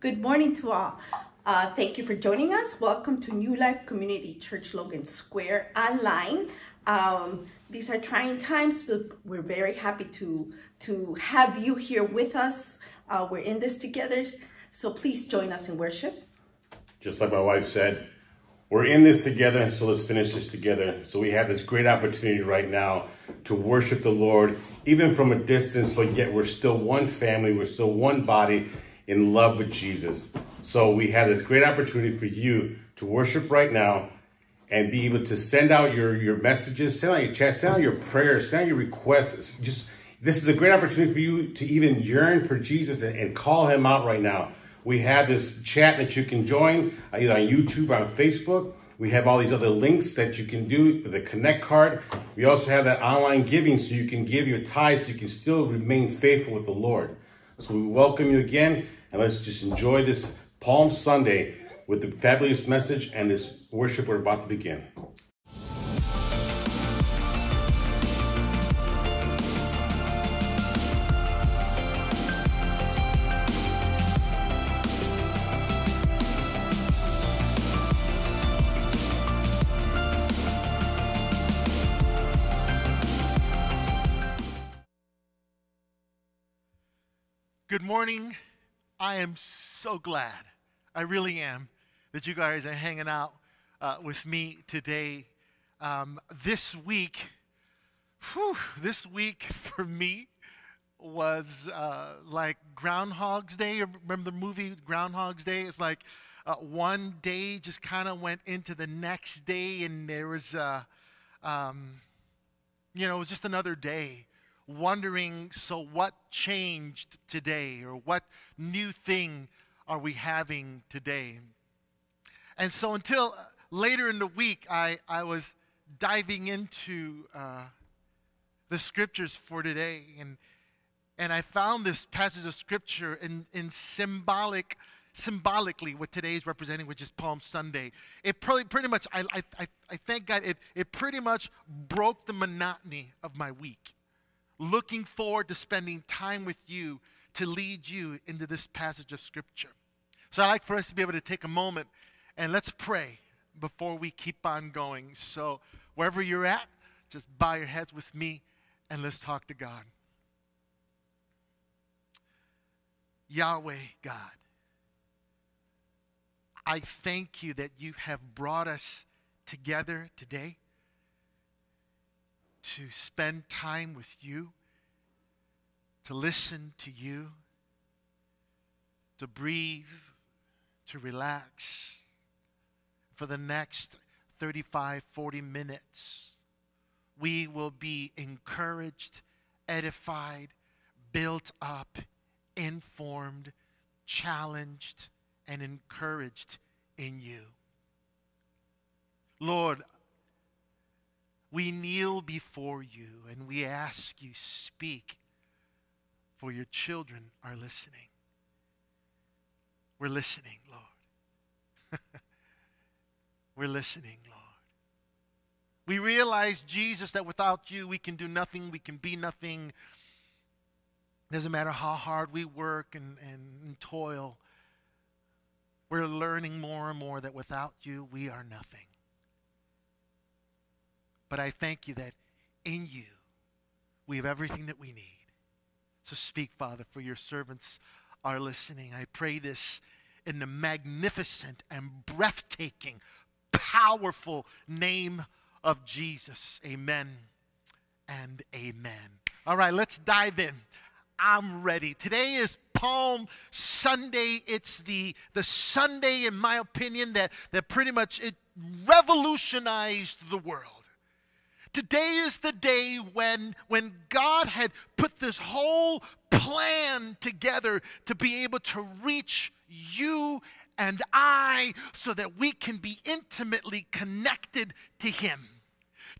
Good morning to all. Uh, thank you for joining us. Welcome to New Life Community Church Logan Square online. Um, these are trying times, but we're very happy to, to have you here with us. Uh, we're in this together, so please join us in worship. Just like my wife said, we're in this together, so let's finish this together. So we have this great opportunity right now to worship the Lord, even from a distance, but yet we're still one family, we're still one body in love with Jesus. So we have this great opportunity for you to worship right now and be able to send out your, your messages, send out your chat, send out your prayers, send out your requests. Just this is a great opportunity for you to even yearn for Jesus and call him out right now. We have this chat that you can join uh, either on YouTube or on Facebook. We have all these other links that you can do, the Connect card. We also have that online giving so you can give your tithes, so you can still remain faithful with the Lord. So we welcome you again, and let's just enjoy this Palm Sunday with the fabulous message and this worship we're about to begin. Good morning. I am so glad, I really am, that you guys are hanging out uh, with me today. Um, this week, whew, this week for me was uh, like Groundhog's Day. Remember the movie Groundhog's Day? It's like uh, one day just kind of went into the next day, and there was, uh, um, you know, it was just another day wondering so what changed today or what new thing are we having today? And so until later in the week, I, I was diving into uh, the scriptures for today. And, and I found this passage of scripture in, in symbolic, symbolically what today is representing, which is Palm Sunday. It pretty, pretty much, I, I, I thank God, it, it pretty much broke the monotony of my week looking forward to spending time with you to lead you into this passage of Scripture. So I'd like for us to be able to take a moment and let's pray before we keep on going. So wherever you're at, just bow your heads with me and let's talk to God. Yahweh God, I thank you that you have brought us together today to spend time with you, to listen to you, to breathe, to relax. For the next 35, 40 minutes, we will be encouraged, edified, built up, informed, challenged, and encouraged in you. Lord, we kneel before you and we ask you, speak, for your children are listening. We're listening, Lord. We're listening, Lord. We realize, Jesus, that without you we can do nothing, we can be nothing. Doesn't matter how hard we work and, and, and toil. We're learning more and more that without you we are nothing. But I thank you that in you we have everything that we need. So speak, Father, for your servants are listening. I pray this in the magnificent and breathtaking, powerful name of Jesus. Amen and amen. All right, let's dive in. I'm ready. Today is Palm Sunday. It's the, the Sunday, in my opinion, that, that pretty much it revolutionized the world. Today is the day when, when God had put this whole plan together to be able to reach you and I so that we can be intimately connected to Him.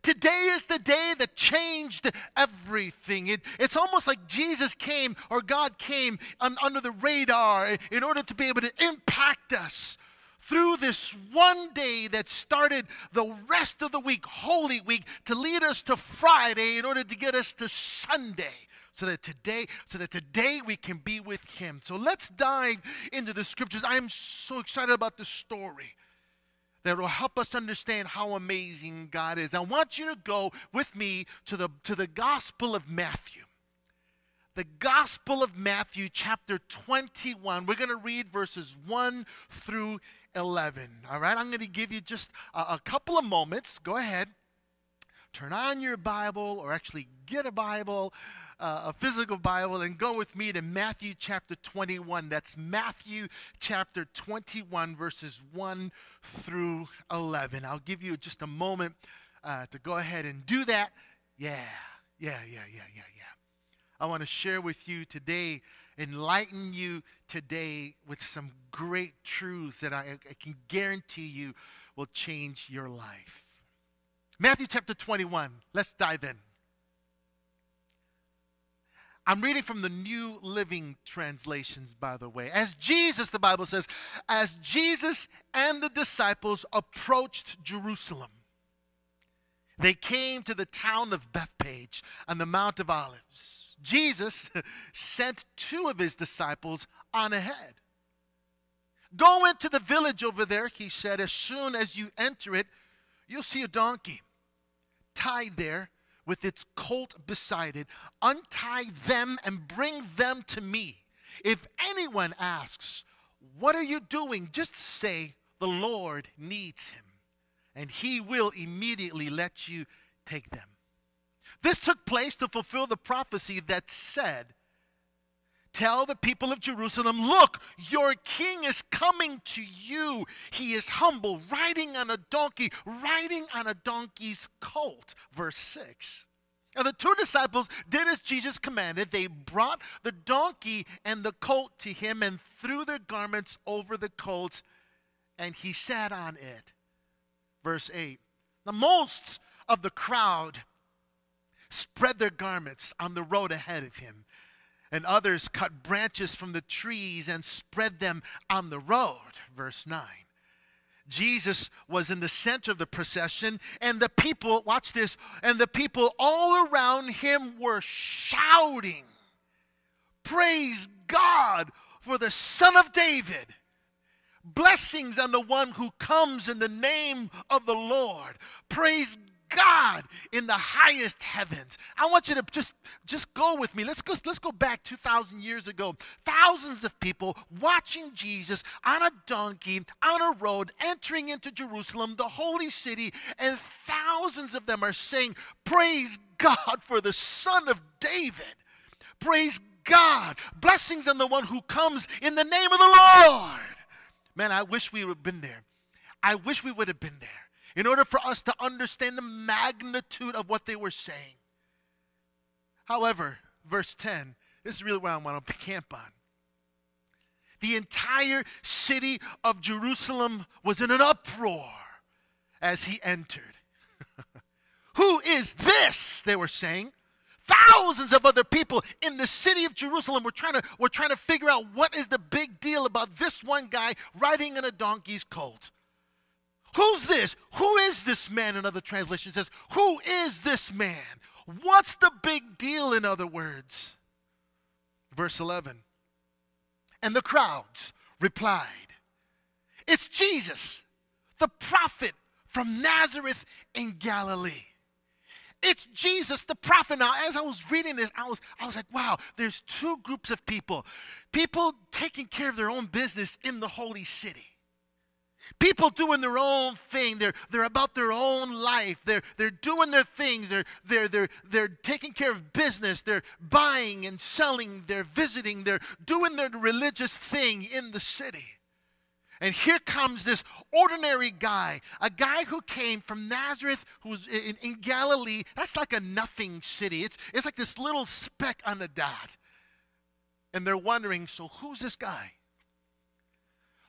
Today is the day that changed everything. It, it's almost like Jesus came or God came un, under the radar in order to be able to impact us through this one day that started the rest of the week, Holy Week, to lead us to Friday in order to get us to Sunday. So that today, so that today we can be with him. So let's dive into the scriptures. I am so excited about this story that will help us understand how amazing God is. I want you to go with me to the, to the Gospel of Matthew. The Gospel of Matthew, chapter 21. We're going to read verses 1 through 11. All right, I'm going to give you just a, a couple of moments. Go ahead, turn on your Bible, or actually get a Bible. Uh, a physical Bible and go with me to Matthew chapter 21. That's Matthew chapter 21, verses 1 through 11. I'll give you just a moment uh, to go ahead and do that. Yeah, yeah, yeah, yeah, yeah, yeah. I want to share with you today, enlighten you today with some great truths that I, I can guarantee you will change your life. Matthew chapter 21. Let's dive in. I'm reading from the New Living Translations, by the way. As Jesus, the Bible says, as Jesus and the disciples approached Jerusalem, they came to the town of Bethphage on the Mount of Olives. Jesus sent two of his disciples on ahead. Go into the village over there, he said. As soon as you enter it, you'll see a donkey tied there with its colt beside it. Untie them and bring them to me. If anyone asks, What are you doing? just say, The Lord needs him, and he will immediately let you take them. This took place to fulfill the prophecy that said, Tell the people of Jerusalem, look, your king is coming to you. He is humble, riding on a donkey, riding on a donkey's colt. Verse 6. And the two disciples did as Jesus commanded. They brought the donkey and the colt to him and threw their garments over the colt, and he sat on it. Verse 8. The most of the crowd spread their garments on the road ahead of him and others cut branches from the trees and spread them on the road. Verse 9. Jesus was in the center of the procession, and the people, watch this, and the people all around him were shouting, Praise God for the Son of David. Blessings on the one who comes in the name of the Lord. Praise God in the highest heavens. I want you to just, just go with me. Let's go, let's go back 2,000 years ago. Thousands of people watching Jesus on a donkey, on a road, entering into Jerusalem, the holy city, and thousands of them are saying, Praise God for the Son of David. Praise God. Blessings on the one who comes in the name of the Lord. Man, I wish we would have been there. I wish we would have been there in order for us to understand the magnitude of what they were saying. However, verse 10, this is really where I want to camp on. The entire city of Jerusalem was in an uproar as he entered. Who is this? They were saying. Thousands of other people in the city of Jerusalem were trying to, were trying to figure out what is the big deal about this one guy riding in a donkey's colt. Who's this? Who is this man? Another translation says, Who is this man? What's the big deal, in other words? Verse 11. And the crowds replied, It's Jesus, the prophet from Nazareth in Galilee. It's Jesus, the prophet. Now, as I was reading this, I was, I was like, wow, there's two groups of people. People taking care of their own business in the holy city People doing their own thing. They're, they're about their own life. They're, they're doing their things. They're, they're, they're, they're taking care of business. They're buying and selling. They're visiting. They're doing their religious thing in the city. And here comes this ordinary guy, a guy who came from Nazareth, who's in, in Galilee. That's like a nothing city. It's, it's like this little speck on a dot. And they're wondering so who's this guy?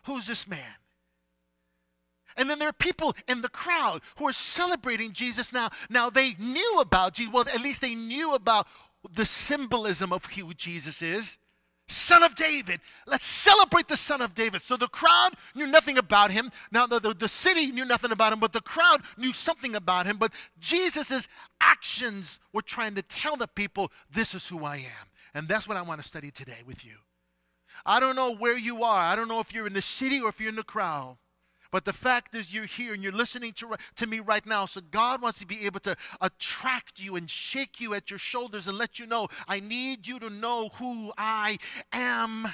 Who's this man? And then there are people in the crowd who are celebrating Jesus now. Now they knew about Jesus. Well, at least they knew about the symbolism of who Jesus is. Son of David. Let's celebrate the Son of David. So the crowd knew nothing about him. Now, the, the, the, city knew nothing about him, but the crowd knew something about him. But Jesus' actions were trying to tell the people, This is who I am. And that's what I want to study today with you. I don't know where you are. I don't know if you're in the city or if you're in the crowd. But the fact is, you're here and you're listening to, to me right now. So God wants to be able to attract you and shake you at your shoulders and let you know, I need you to know who I am.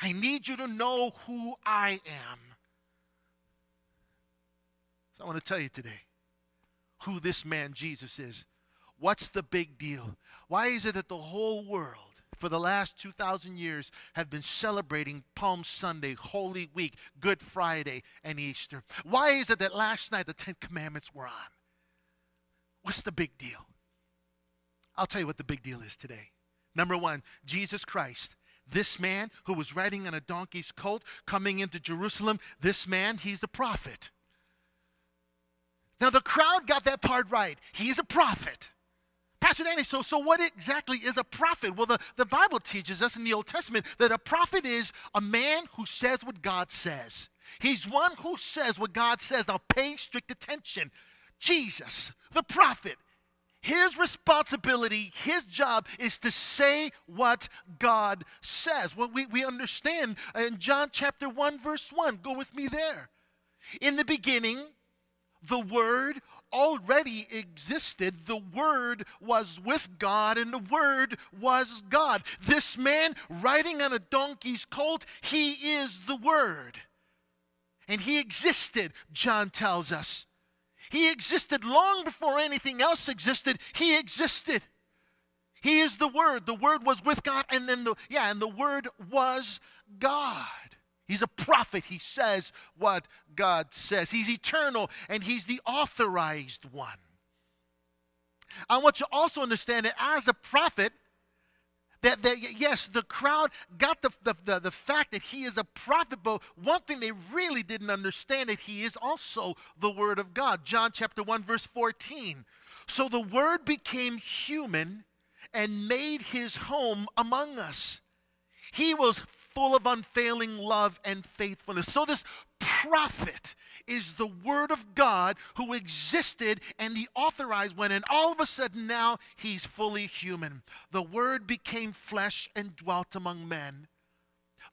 I need you to know who I am. So I want to tell you today who this man Jesus is. What's the big deal? Why is it that the whole world for the last 2,000 years have been celebrating Palm Sunday, Holy Week, Good Friday, and Easter. Why is it that last night the Ten Commandments were on? What's the big deal? I'll tell you what the big deal is today. Number one, Jesus Christ. This man who was riding on a donkey's colt coming into Jerusalem, this man, he's the prophet. Now, the crowd got that part right. He's a prophet. Pastor Danny, so, so what exactly is a prophet? Well, the, the Bible teaches us in the Old Testament that a prophet is a man who says what God says. He's one who says what God says. Now, pay strict attention. Jesus, the prophet, his responsibility, his job is to say what God says. Well, we, we understand in John chapter 1, verse 1. Go with me there. In the beginning, the Word already existed. The Word was with God, and the Word was God. This man riding on a donkey's colt, he is the Word. And he existed, John tells us. He existed long before anything else existed. He existed. He is the Word. The Word was with God, and then the, yeah, and the Word was God. He's a prophet. He says what God says. He's eternal and he's the authorized one. I want you to also understand that as a prophet, that, that yes, the crowd got the, the, the, the, fact that he is a prophet, but one thing they really didn't understand that he is also the Word of God. John chapter 1, verse 14. So the Word became human and made his home among us. He was full of unfailing love and faithfulness. So, this prophet is the Word of God who existed and the authorized one, and all of a sudden now he's fully human. The Word became flesh and dwelt among men.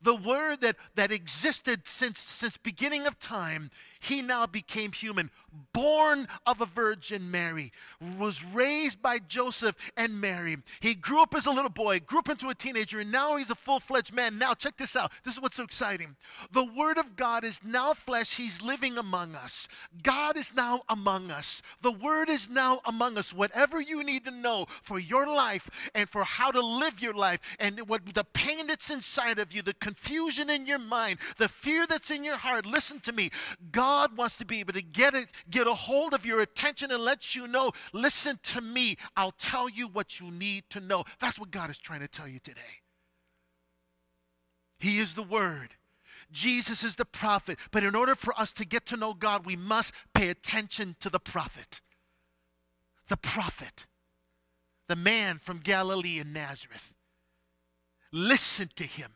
The Word that, that existed since, since beginning of time he now became human, born of a Virgin Mary, was raised by Joseph and Mary. He grew up as a little boy, grew up into a teenager, and now he's a full fledged man. Now, check this out. This is what's so exciting. The Word of God is now flesh. He's living among us. God is now among us. The Word is now among us. Whatever you need to know for your life and for how to live your life, and what the pain that's inside of you, the confusion in your mind, the fear that's in your heart, listen to me. God God wants to be able to get, it, get a hold of your attention and let you know, listen to me. I'll tell you what you need to know. That's what God is trying to tell you today. He is the Word. Jesus is the prophet. But in order for us to get to know God, we must pay attention to the prophet. The prophet. The man from Galilee and Nazareth. Listen to him.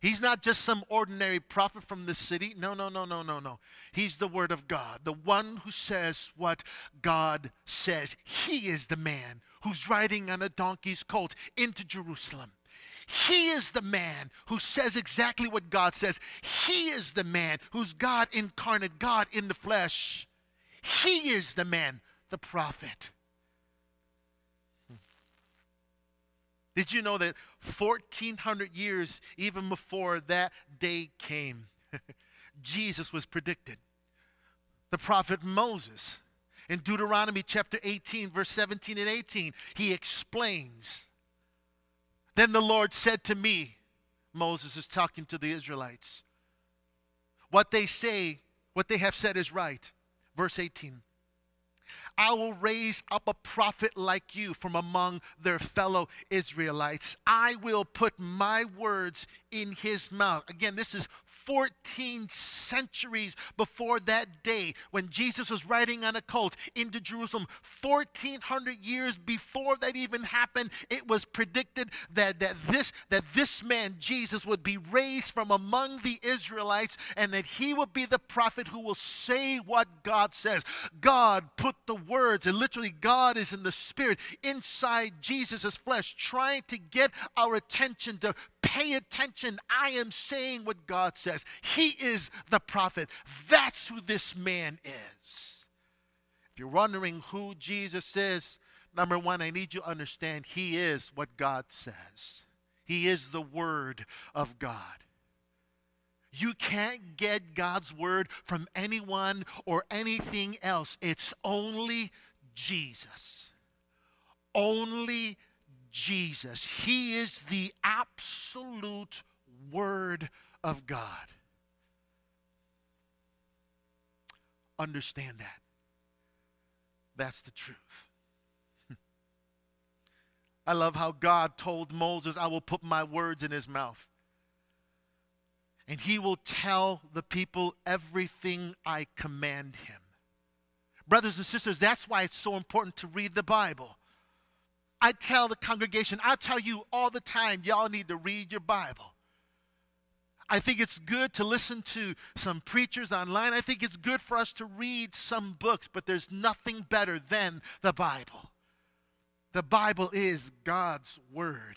He's not just some ordinary prophet from the city. No, no, no, no, no, no. He's the Word of God, the one who says what God says. He is the man who's riding on a donkey's colt into Jerusalem. He is the man who says exactly what God says. He is the man who's God incarnate, God in the flesh. He is the man, the prophet. Did you know that 1400 years even before that day came, Jesus was predicted? The prophet Moses, in Deuteronomy chapter 18, verse 17 and 18, he explains. Then the Lord said to me, Moses is talking to the Israelites, what they say, what they have said is right. Verse 18. I will raise up a prophet like you from among their fellow Israelites. I will put my words in his mouth. Again, this is 14 centuries before that day when Jesus was riding on a colt into Jerusalem. 1400 years before that even happened, it was predicted that, that, this, that this man, Jesus, would be raised from among the Israelites and that he would be the prophet who will say what God says. God put the words, and literally, God is in the spirit inside Jesus' flesh, trying to get our attention to pay attention. I am saying what God says. He is the prophet. That's who this man is. If you're wondering who Jesus is, number one, I need you to understand he is what God says. He is the Word of God. You can't get God's Word from anyone or anything else. It's only Jesus. Only Jesus. He is the absolute Word of God. Understand that. That's the truth. I love how God told Moses, I will put my words in his mouth. And he will tell the people everything I command him. Brothers and sisters, that's why it's so important to read the Bible. I tell the congregation, I tell you all the time, y'all need to read your Bible. I think it's good to listen to some preachers online. I think it's good for us to read some books, but there's nothing better than the Bible. The Bible is God's Word.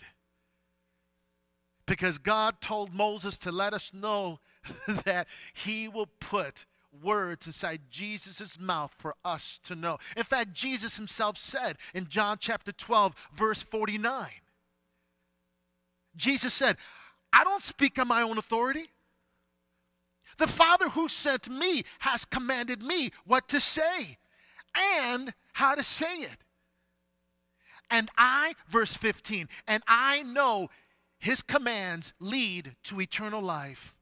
Because God told Moses to let us know that He will put words inside Jesus' mouth for us to know. In fact, Jesus himself said in John chapter 12, verse 49, Jesus said, I don't speak on my own authority. The Father who sent me has commanded me what to say and how to say it. And I, verse 15, and I know his commands lead to eternal life.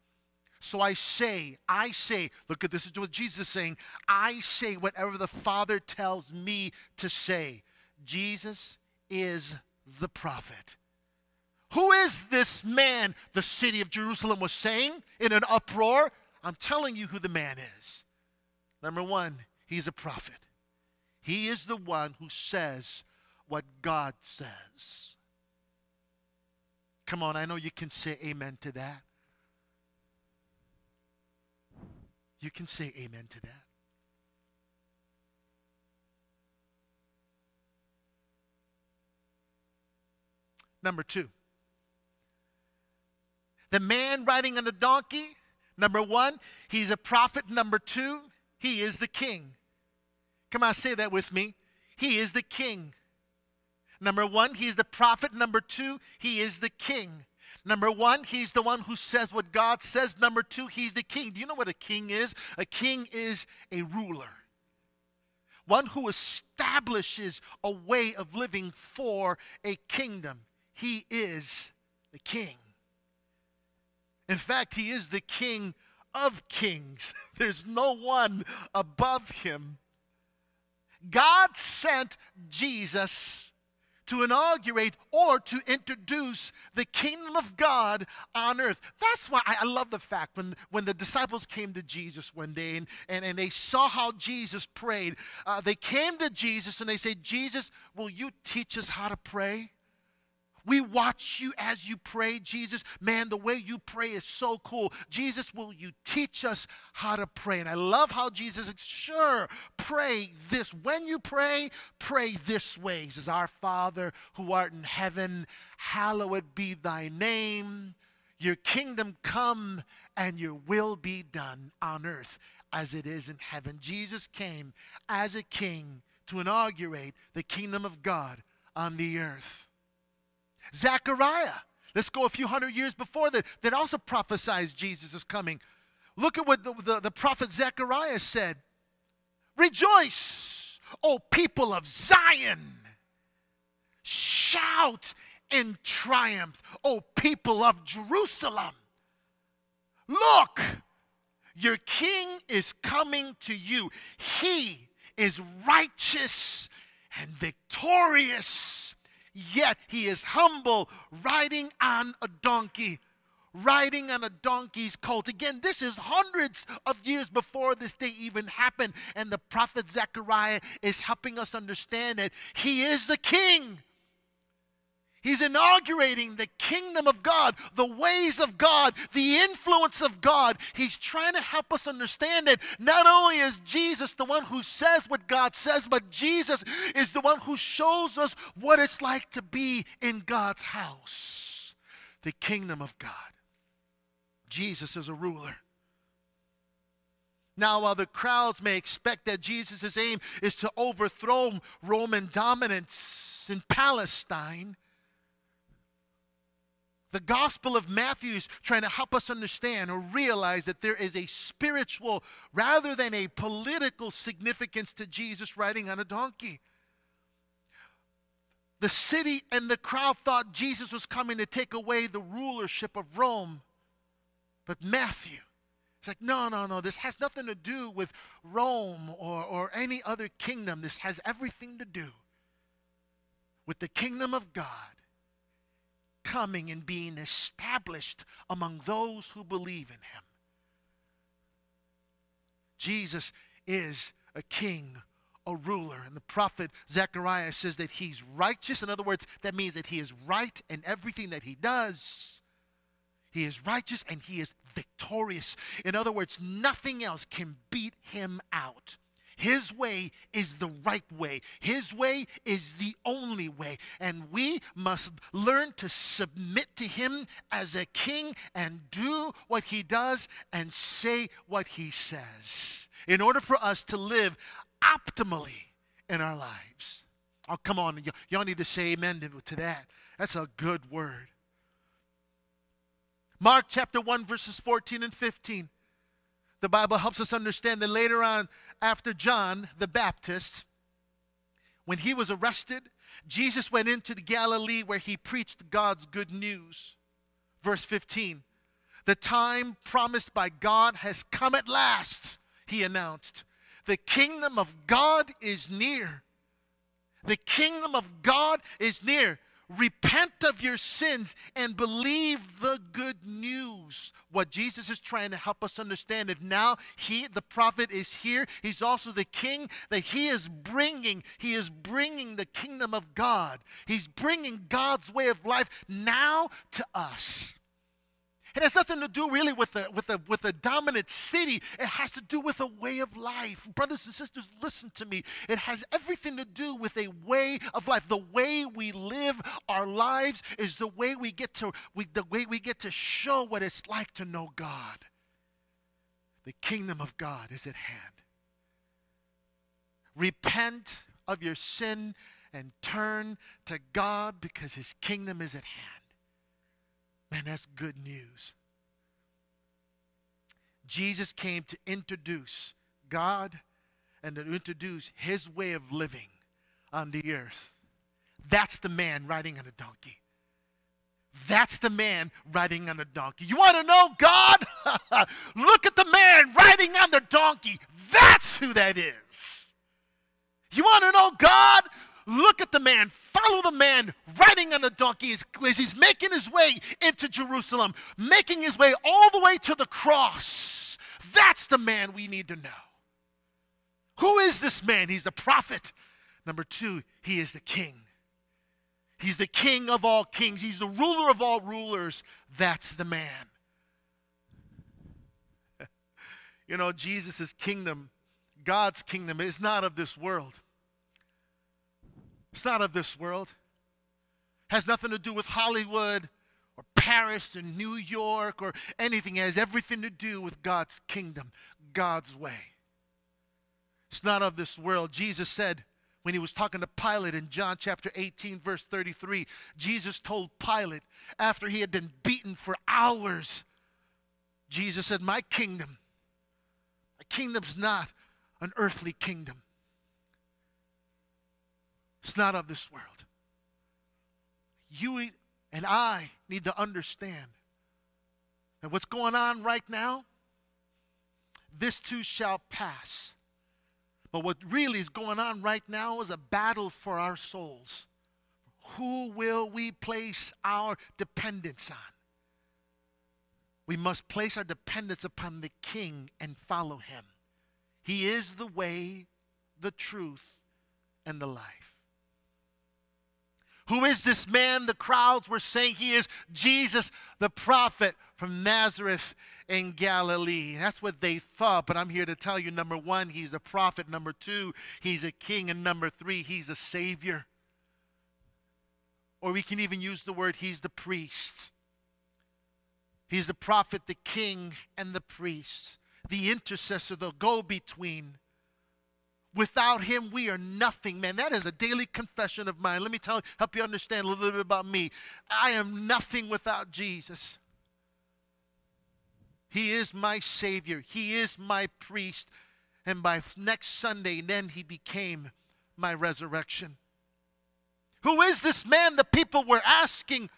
So I say, I say, look at this is what Jesus is saying. I say whatever the Father tells me to say. Jesus is the prophet. Who is this man the city of Jerusalem was saying in an uproar? I'm telling you who the man is. Number one, he's a prophet. He is the one who says what God says. Come on, I know you can say amen to that. You can say amen to that. Number two, the man riding on a donkey, number one, he's a prophet. Number two, he is the king. Come on, say that with me. He is the king. Number one, he's the prophet. Number two, he is the king. Number one, he's the one who says what God says. Number two, he's the king. Do you know what a king is? A king is a ruler, one who establishes a way of living for a kingdom. He is the king. In fact, he is the king of kings. There's no one above him. God sent Jesus to inaugurate or to introduce the kingdom of God on earth. That's why I, love the fact when, when the disciples came to Jesus one day and, and, and they saw how Jesus prayed, uh, they came to Jesus and they said, Jesus, will you teach us how to pray? We watch you as you pray, Jesus. Man, the way you pray is so cool. Jesus, will you teach us how to pray? And I love how Jesus says, sure, pray this. When you pray, pray this way. He says, Our Father who art in heaven, hallowed be thy name. Your kingdom come and your will be done on earth as it is in heaven. Jesus came as a king to inaugurate the kingdom of God on the earth. Zechariah, let's go a few hundred years before that, that also prophesies Jesus is coming. Look at what the, the, the prophet Zechariah said Rejoice, O people of Zion. Shout in triumph, O people of Jerusalem. Look, your king is coming to you. He is righteous and victorious Yet he is humble, riding on a donkey. riding on a donkey's colt. Again, this is hundreds of years before this day even happened. And the prophet Zechariah is helping us understand that he is the king. He's inaugurating the kingdom of God, the ways of God, the influence of God. He's trying to help us understand it. not only is Jesus the one who says what God says, but Jesus is the one who shows us what it's like to be in God's house, the kingdom of God. Jesus is a ruler. Now, while the crowds may expect that Jesus' aim is to overthrow Roman dominance in Palestine, the Gospel of Matthew is trying to help us understand or realize that there is a spiritual rather than a political significance to Jesus riding on a donkey. The city and the crowd thought Jesus was coming to take away the rulership of Rome. But Matthew, it's like, no, no, no, this has nothing to do with Rome or, or any other kingdom. This has everything to do with the kingdom of God coming and being established among those who believe in him. Jesus is a king, a ruler. And the prophet Zechariah says that he's righteous. In other words, that means that he is right in everything that he does. He is righteous and he is victorious. In other words, nothing else can beat him out. His way is the right way. His way is the only way. And we must learn to submit to Him as a king and do what He does and say what He says in order for us to live optimally in our lives. Oh, come on. Y- y'all need to say amen to that. That's a good word. Mark chapter 1, verses 14 and 15. The Bible helps us understand that later on, after John the Baptist, when he was arrested, Jesus went into the Galilee where he preached God's good news. Verse 15 The time promised by God has come at last, he announced. The kingdom of God is near. The kingdom of God is near. Repent of your sins and believe the good news. What Jesus is trying to help us understand that now he, the prophet, is here. He's also the king that he is bringing. He is bringing the kingdom of God. He's bringing God's way of life now to us. It has nothing to do really with a, with, a, with a dominant city. It has to do with a way of life. Brothers and sisters, listen to me. It has everything to do with a way of life. The way we live our lives is the way we get to, we, the way we get to show what it's like to know God. The kingdom of God is at hand. Repent of your sin and turn to God because his kingdom is at hand. Man, that's good news. Jesus came to introduce God and to introduce his way of living on the earth. That's the man riding on a donkey. That's the man riding on a donkey. You want to know God? Look at the man riding on the donkey. That's who that is. You want to know God? Look at the man, follow the man riding on a donkey as, as he's making his way into Jerusalem, making his way all the way to the cross. That's the man we need to know. Who is this man? He's the prophet. Number two, he is the king. He's the king of all kings, he's the ruler of all rulers. That's the man. you know, Jesus' kingdom, God's kingdom, is not of this world. It's not of this world. Has nothing to do with Hollywood or Paris or New York or anything. It has everything to do with God's kingdom, God's way. It's not of this world. Jesus said when he was talking to Pilate in John chapter 18, verse 33, Jesus told Pilate after he had been beaten for hours, Jesus said, My kingdom, my kingdom's not an earthly kingdom. It's not of this world. You and I need to understand that what's going on right now, this too shall pass. But what really is going on right now is a battle for our souls. Who will we place our dependence on? we must place our dependence upon the King and follow him. He is the way, the truth, and the life. Who is this man? The crowds were saying he is Jesus, the prophet from Nazareth in Galilee. That's what they thought, but I'm here to tell you number one, he's a prophet. Number two, he's a king. And number three, he's a savior. Or we can even use the word, he's the priest. He's the prophet, the king, and the priest, the intercessor, the go between. Without him, we are nothing, man. That is a daily confession of mine. Let me tell you, help you understand a little bit about me. I am nothing without Jesus. He is my Savior, He is my priest. And by next Sunday, then He became my resurrection. Who is this man the people were asking?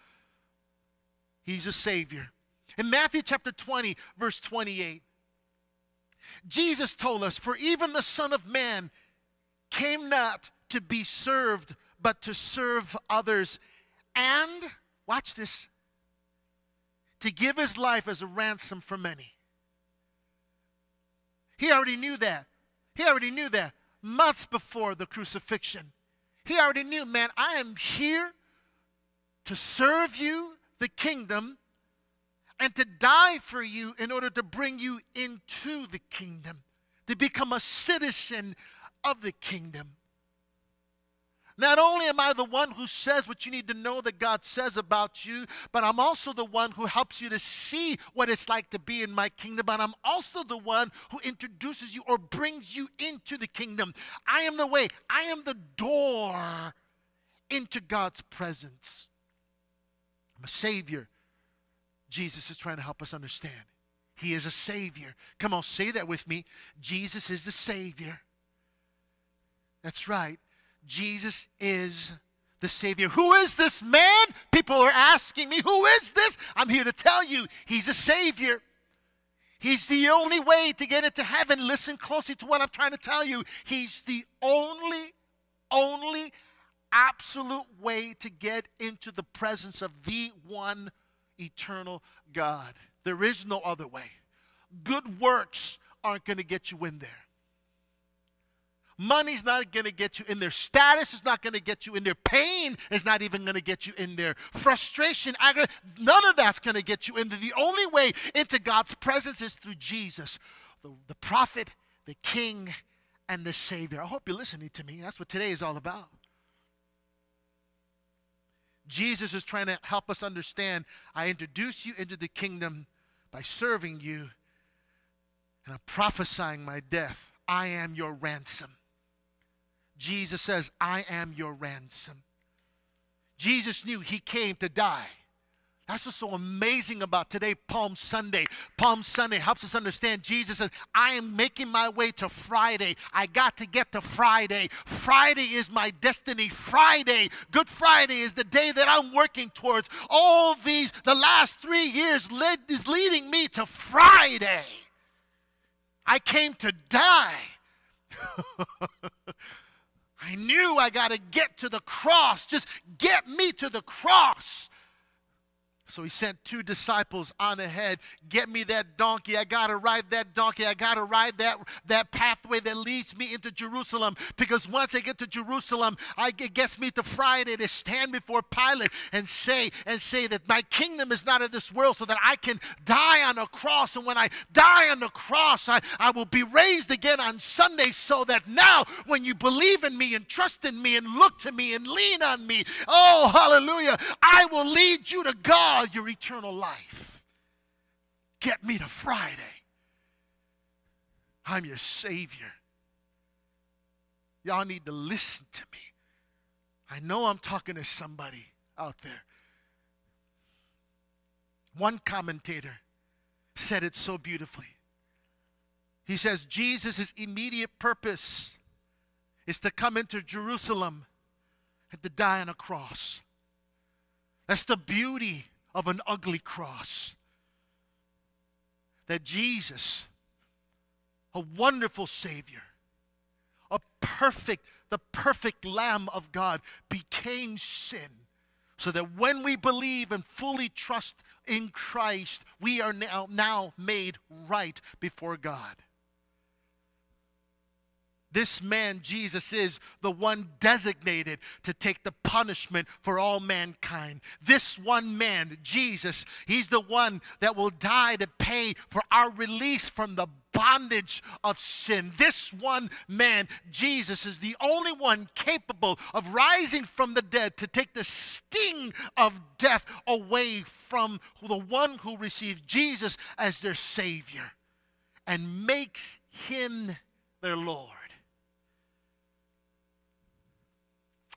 He's a Savior. In Matthew chapter 20, verse 28, Jesus told us, For even the Son of Man came not to be served, but to serve others. And, watch this, to give his life as a ransom for many. He already knew that. He already knew that months before the crucifixion. He already knew, man, I am here to serve you, the kingdom, and to die for you in order to bring you into the kingdom, to become a citizen of the kingdom. Not only am I the one who says what you need to know that God says about you, but I'm also the one who helps you to see what it's like to be in my kingdom. And I'm also the one who introduces you or brings you into the kingdom. I am the way, I am the door into God's presence. I'm a savior. Jesus is trying to help us understand. He is a Savior. Come on, say that with me. Jesus is the Savior. That's right. Jesus is the Savior. Who is this man? People are asking me, Who is this? I'm here to tell you, He's a Savior. He's the only way to get into heaven. Listen closely to what I'm trying to tell you. He's the only, only absolute way to get into the presence of the one eternal God. There is no other way. Good works aren't going to get you in there. Money's not going to get you in there. Status is not going to get you in there. Pain is not even going to get you in there. Frustration, anger, none of that's going to get you in there. The only way into God's presence is through Jesus, the, the prophet, the king, and the Savior. I hope you're listening to me. That's what today is all about. Jesus is trying to help us understand I introduce you into the kingdom by serving you, and I'm prophesying my death. I am your ransom. Jesus says, I am your ransom. Jesus knew he came to die. That's what's so amazing about today, Palm Sunday. Palm Sunday helps us understand Jesus says, I am making my way to Friday. I got to get to Friday. Friday is my destiny. Friday, Good Friday, is the day that I'm working towards. All these, the last three years led, is leading me to Friday. I came to die. I knew I got to get to the cross. Just get me to the cross. So he sent two disciples on ahead. Get me that donkey. I got to ride that donkey. I got to ride that, that pathway that leads me into Jerusalem. Because once I get to Jerusalem, I, it gets me to Friday to stand before Pilate and say, and say that my kingdom is not of this world so that I can die on a cross. And when I die on the cross, I, I will be raised again on Sunday so that now when you believe in me and trust in me and look to me and lean on me, oh, hallelujah, I will lead you to God your eternal life. Get me to Friday. I'm your Savior. Y'all need to listen to me. I know I'm talking to somebody out there. One commentator said it so beautifully. He says Jesus' immediate purpose is to come into Jerusalem and to die on a cross. That's the beauty of an ugly cross. That Jesus, a wonderful Savior, a perfect, the perfect Lamb of God, became sin So that when we believe and fully trust in Christ, we are now, now made right before God. This man, Jesus, is the one designated to take the punishment for all mankind. This one man, Jesus, he's the one that will die to pay for our release from the bondage of sin. This one man, Jesus, is the only one capable of rising from the dead to take the sting of death away from the one who received Jesus as their Savior and makes him their Lord.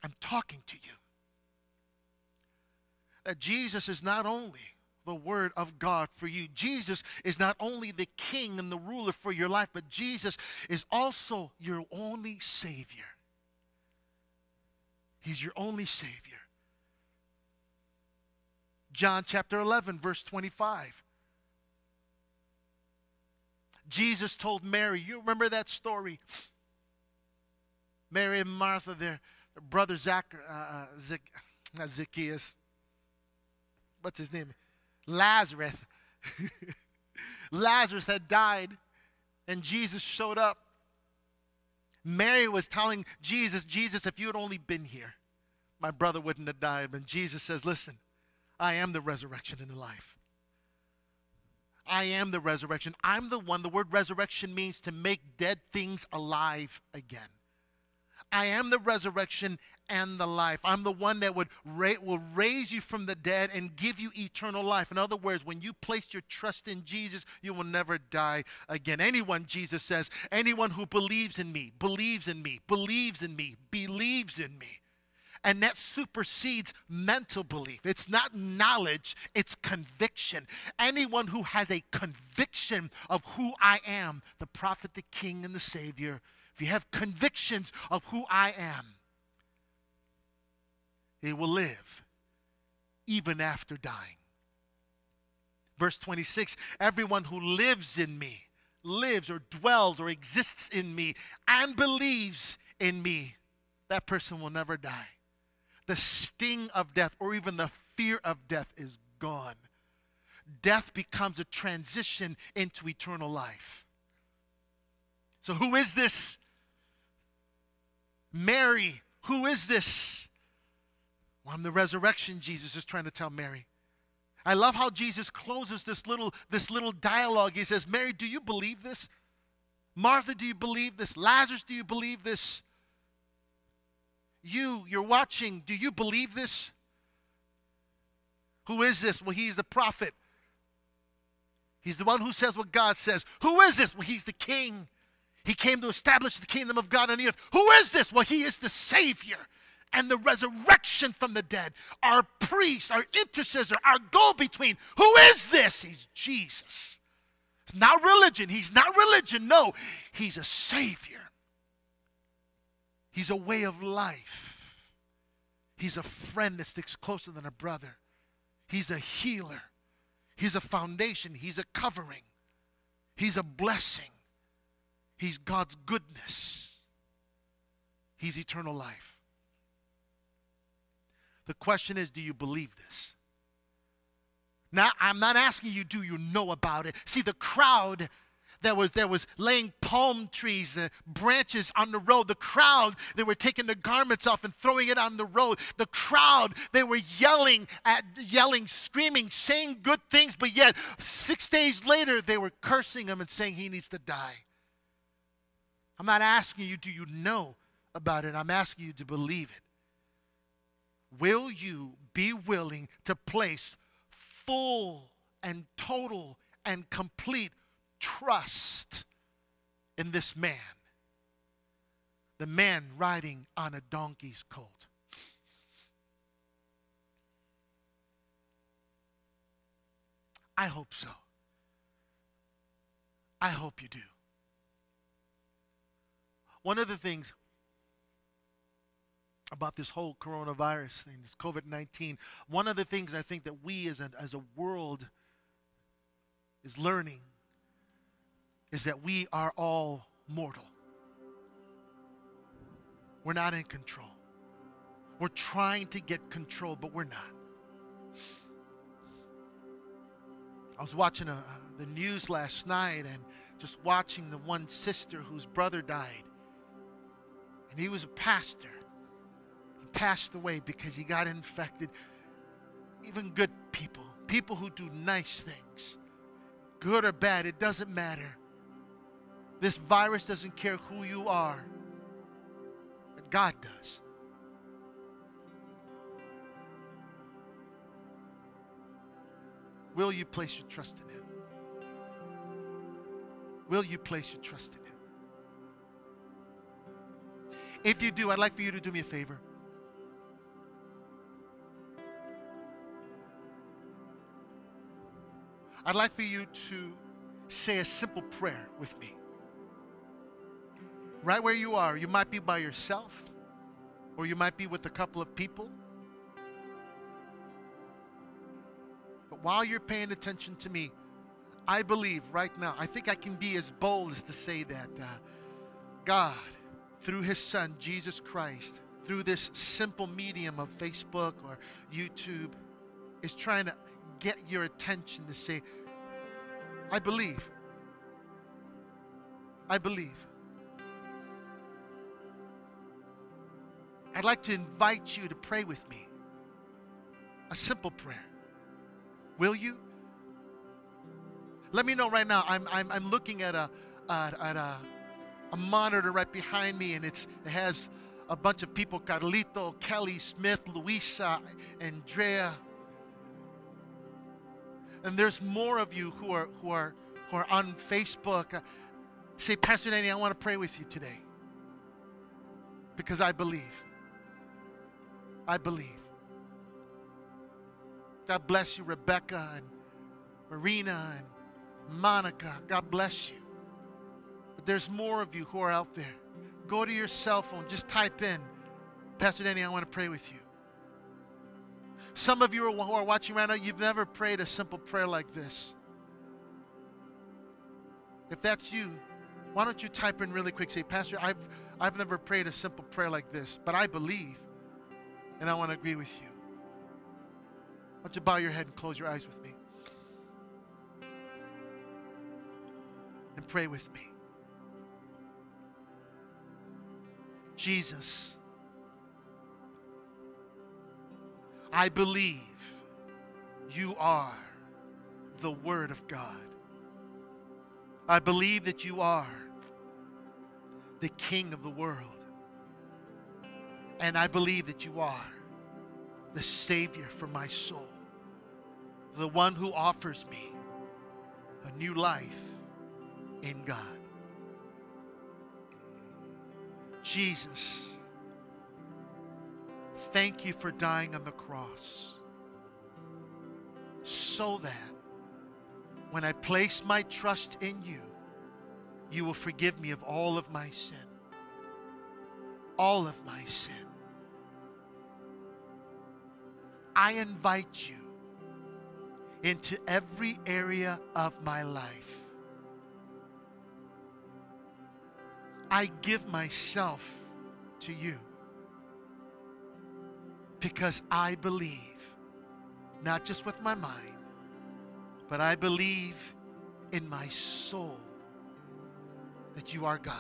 I'm talking to you. That Jesus is not only the Word of God for you, Jesus is not only the King and the ruler for your life, but Jesus is also your only Savior. He's your only Savior. John chapter 11, verse 25. Jesus told Mary, you remember that story? Mary and Martha, they're brother Zach, uh, uh Zic, not Zacchaeus, what's his name? Lazarus. Lazarus had died, and Jesus showed up. Mary was telling Jesus, Jesus, if you had only been here, my brother wouldn't have died. And Jesus says, Listen, I am the resurrection and the life. I am the resurrection. I'm the one. The word resurrection means to make dead things alive again. I am the resurrection and the life. I'm the one that would ra- will raise you from the dead and give you eternal life. In other words, when you place your trust in Jesus, you will never die again. Anyone, Jesus says, anyone who believes in me, believes in me, believes in me, believes in me. And that supersedes mental belief. It's not knowledge, it's conviction. Anyone who has a conviction of who I am, the prophet, the king, and the savior, if you have convictions of who I am, they will live even after dying. Verse 26 Everyone who lives in me, lives or dwells or exists in me, and believes in me, that person will never die. The sting of death or even the fear of death is gone. Death becomes a transition into eternal life. So, who is this Mary, who is this? Well, I'm the resurrection, Jesus is trying to tell Mary. I love how Jesus closes this little, this little dialogue. He says, Mary, do you believe this? Martha, do you believe this? Lazarus, do you believe this? You, you're watching, do you believe this? Who is this? Well, he's the prophet. He's the one who says what God says. Who is this? Well, he's the king. He came to establish the kingdom of God on the earth. Who is this? Well, he is the Savior and the resurrection from the dead, our priest, our intercessor, our go between. Who is this? He's Jesus. It's not religion. He's not religion. No, he's a Savior. He's a way of life. He's a friend that sticks closer than a brother. He's a healer. He's a foundation. He's a covering. He's a blessing. He's God's goodness. He's eternal life. The question is do you believe this? Now, I'm not asking you, do you know about it? See, the crowd that was that was laying palm trees, uh, branches on the road. The crowd, they were taking their garments off and throwing it on the road. The crowd, they were yelling at yelling, screaming, saying good things, but yet six days later they were cursing him and saying he needs to die. I'm not asking you, do you know about it? I'm asking you to believe it. Will you be willing to place full and total and complete trust in this man? The man riding on a donkey's colt. I hope so. I hope you do. One of the things about this whole coronavirus thing, this COVID 19, one of the things I think that we as a, as a world is learning is that we are all mortal. We're not in control. We're trying to get control, but we're not. I was watching a, uh, the news last night and just watching the one sister whose brother died. And he was a pastor. He passed away because he got infected. Even good people, people who do nice things, good or bad, it doesn't matter. This virus doesn't care who you are, but God does. Will you place your trust in Him? Will you place your trust in Him? If you do, I'd like for you to do me a favor. I'd like for you to say a simple prayer with me. Right where you are, you might be by yourself, or you might be with a couple of people. But while you're paying attention to me, I believe right now, I think I can be as bold as to say that uh, God, through His Son, Jesus Christ, through this simple medium of Facebook or YouTube, is trying to get your attention to say, I believe. I believe. I'd like to invite you to pray with me. A simple prayer. Will you? Let me know right now. I'm, I'm, I'm looking at a, uh, at a, a monitor right behind me, and it's, it has a bunch of people Carlito, Kelly, Smith, Luisa, Andrea. And there's more of you who are, who are, who are on Facebook. Uh, say, Pastor Danny, I want to pray with you today because I believe. I believe. God bless you, Rebecca and Marina and Monica. God bless you. There's more of you who are out there. Go to your cell phone, just type in, Pastor Danny, I want to pray with you. Some of you who are watching right now, you've never prayed a simple prayer like this. If that's you, why don't you type in really quick, say, Pastor, I've, I've never prayed a simple prayer like this, but I believe, and I want to agree with you. Why don't you bow your head and close your eyes with me? And pray with me. Jesus, I believe you are the Word of God. I believe that you are the King of the world. And I believe that you are the Savior for my soul, the one who offers me a new life in God. Jesus, thank you for dying on the cross so that when I place my trust in you, you will forgive me of all of my sin. All of my sin. I invite you into every area of my life. I give myself to you because I believe, not just with my mind, but I believe in my soul that you are God,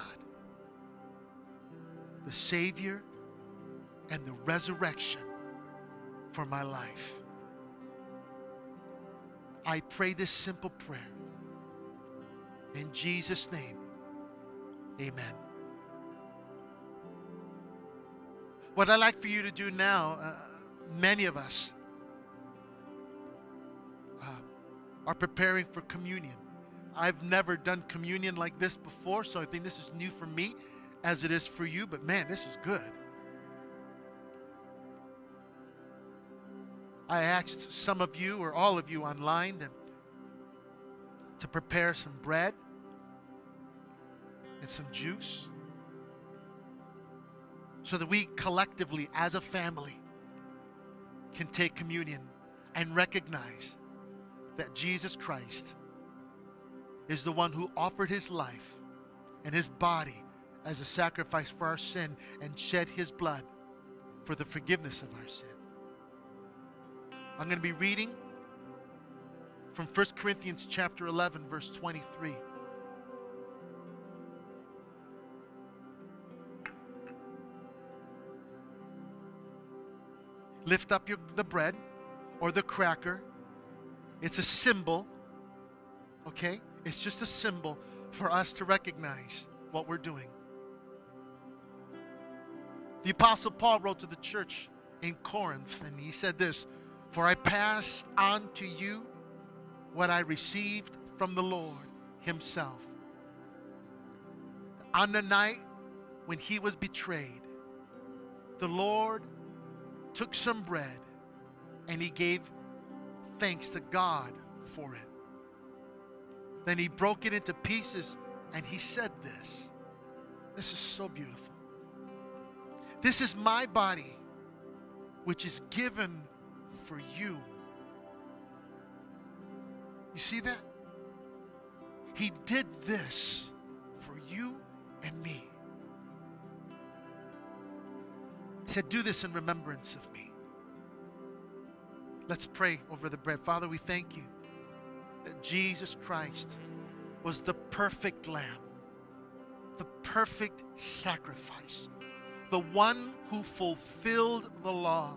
the Savior and the resurrection for my life. I pray this simple prayer. In Jesus' name, amen. What I'd like for you to do now, uh, many of us uh, are preparing for communion. I've never done communion like this before, so I think this is new for me as it is for you, but man, this is good. I asked some of you or all of you online to, to prepare some bread and some juice so that we collectively, as a family, can take communion and recognize that Jesus Christ is the one who offered his life and his body as a sacrifice for our sin and shed his blood for the forgiveness of our sin. I'm going to be reading from 1 Corinthians chapter 11 verse 23. Lift up your, the bread or the cracker. It's a symbol, okay? It's just a symbol for us to recognize what we're doing. The Apostle Paul wrote to the church in Corinth, and he said this For I pass on to you what I received from the Lord Himself. On the night when He was betrayed, the Lord took some bread and He gave thanks to God for it. Then He broke it into pieces and He said this. This is so beautiful. This is my body, which is given for you. You see that? He did this for you and me. Said, Do this in remembrance of me. Let's pray over the bread. Father, we thank you that Jesus Christ was the perfect lamb, the perfect sacrifice the one who fulfilled the law,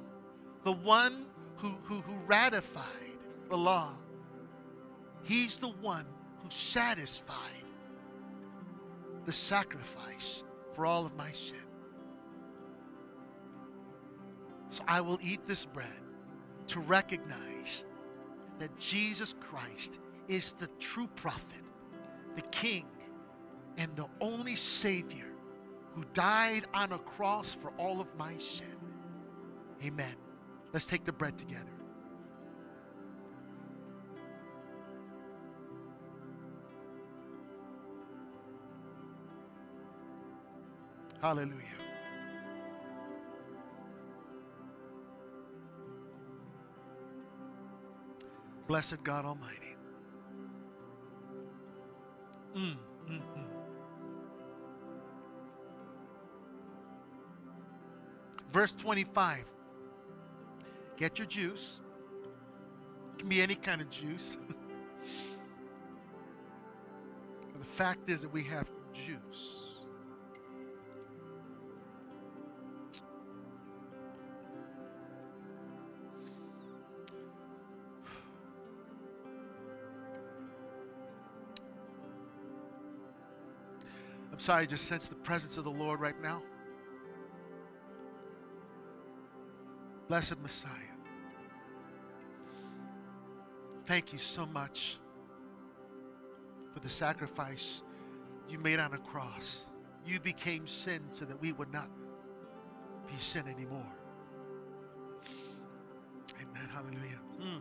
the one who, who, who ratified the law. He's the one who satisfied the sacrifice for all of my sin. So I will eat this bread to recognize that Jesus Christ is the true prophet, the King, and the only Savior who died on a cross for all of my sin. Amen. Let's take the bread together. Hallelujah. Blessed God Almighty. Mm, mm, mm. Verse 25. Get your juice. It can be any kind of juice. the fact is that we have juice. Sorry, I just sense the presence of the Lord right now. Blessed Messiah. Thank you so much for the sacrifice you made on a cross. You became sin so that we would not be sin anymore. Amen. Hallelujah. Mm.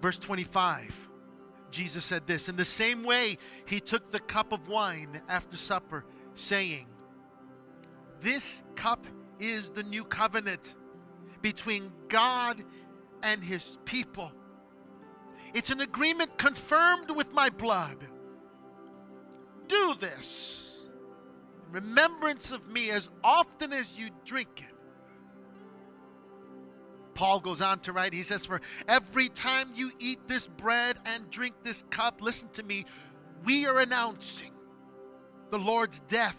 Verse 25. Jesus said this In the same way, he took the cup of wine after supper, saying, This cup is the new covenant between God and his people. It's an agreement confirmed with my blood. Do this in remembrance of me as often as you drink it. Paul goes on to write, he says, For every time you eat this bread and drink this cup, listen to me, we are announcing the Lord's death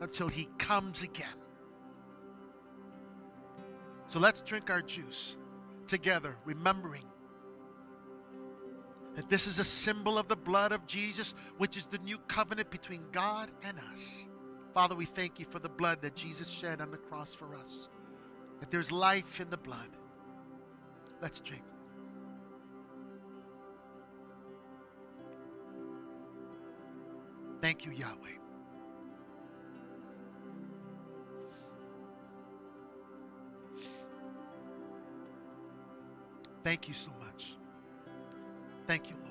until he comes again. So let's drink our juice together, remembering that this is a symbol of the blood of Jesus, which is the new covenant between God and us. Father, we thank you for the blood that Jesus shed on the cross for us, that there's life in the blood. Let's drink. Thank you, Yahweh. Thank you so much. Thank you, Lord.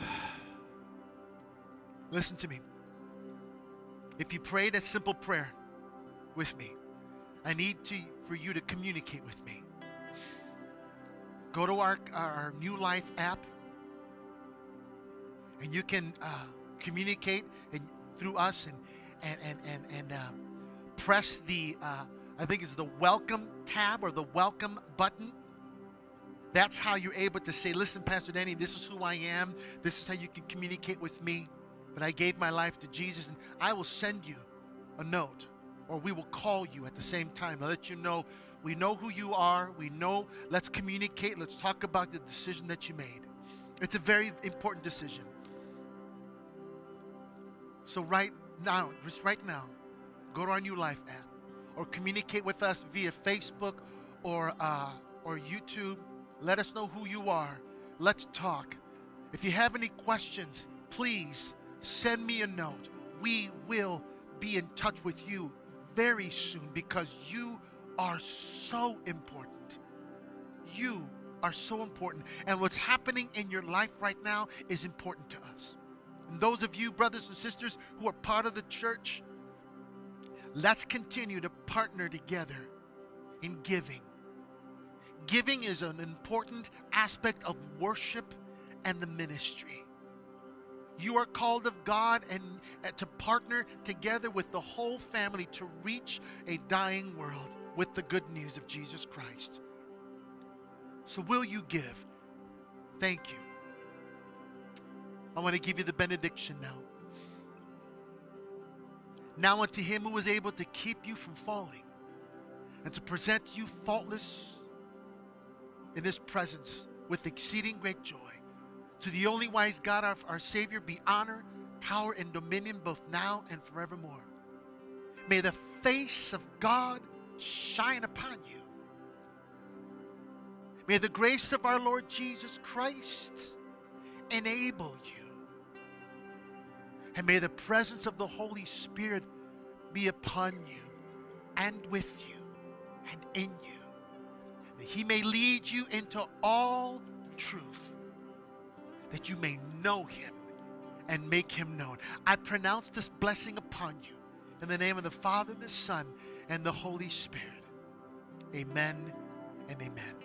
Listen to me. If you prayed a simple prayer with me, I need to, for you to communicate with me. Go to our, our New Life app, and you can uh, communicate and through us and and and and, and uh, press the uh, I think it's the welcome tab or the welcome button. That's how you're able to say, "Listen, Pastor Danny, this is who I am. This is how you can communicate with me." But I gave my life to Jesus, and I will send you a note, or we will call you at the same time to let you know we know who you are. We know. Let's communicate. Let's talk about the decision that you made. It's a very important decision. So right now, just right now, go to our New Life app or communicate with us via Facebook or uh, or YouTube. Let us know who you are. Let's talk. If you have any questions, please send me a note. We will be in touch with you very soon because you are so important. You are so important. And what's happening in your life right now is important to us. And those of you, brothers and sisters, who are part of the church, let's continue to partner together in giving. Giving is an important aspect of worship and the ministry. You are called of God and uh, to partner together with the whole family to reach a dying world with the good news of Jesus Christ. So, will you give? Thank you. I want to give you the benediction now. Now, unto him who was able to keep you from falling and to present you faultless in his presence with exceeding great joy, to the only wise God, our, our Savior, be honor, power, and dominion both now and forevermore. May the face of God shine upon you. May the grace of our Lord Jesus Christ enable you. And may the presence of the Holy Spirit be upon you and with you and in you. That he may lead you into all truth, that you may know him and make him known. I pronounce this blessing upon you in the name of the Father, the Son, and the Holy Spirit. Amen and amen.